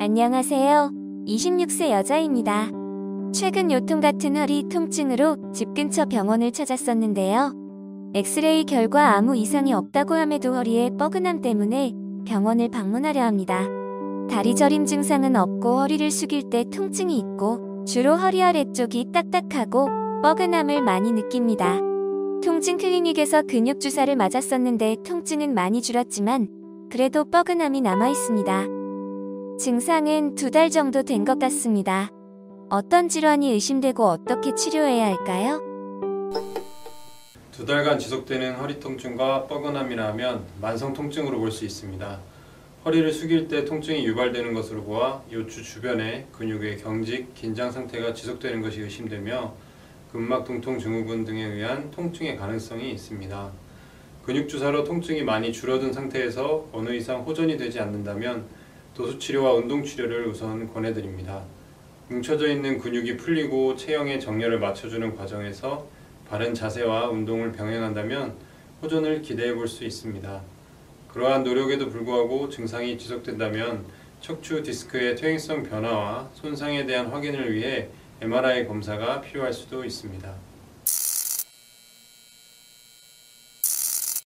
안녕하세요. 26세 여자입니다. 최근 요통 같은 허리 통증으로 집 근처 병원을 찾았었는데요. 엑스레이 결과 아무 이상이 없다고 함에도 허리에 뻐근함 때문에 병원을 방문하려 합니다. 다리 저림 증상은 없고 허리를 숙일 때 통증이 있고 주로 허리 아래쪽이 딱딱하고 뻐근함을 많이 느낍니다. 통증 클리닉에서 근육 주사를 맞았었는데 통증은 많이 줄었지만 그래도 뻐근함이 남아 있습니다. 증상은 두 달 정도 된 것 같습니다. 어떤 질환이 의심되고 어떻게 치료해야 할까요? 두 달간 지속되는 허리 통증과 뻐근함이라면 만성 통증으로 볼 수 있습니다. 허리를 숙일 때 통증이 유발되는 것으로 보아 요추 주변에 근육의 경직, 긴장 상태가 지속되는 것이 의심되며 근막 통통 증후군 등에 의한 통증의 가능성이 있습니다. 근육 주사로 통증이 많이 줄어든 상태에서 어느 이상 호전이 되지 않는다면 도수 치료와 운동 치료를 우선 권해드립니다. 뭉쳐져 있는 근육이 풀리고 체형의 정렬을 맞춰주는 과정에서 바른 자세와 운동을 병행한다면 호전을 기대해 볼 수 있습니다. 그러한 노력에도 불구하고 증상이 지속된다면 척추 디스크의 퇴행성 변화와 손상에 대한 확인을 위해 MRI 검사가 필요할 수도 있습니다.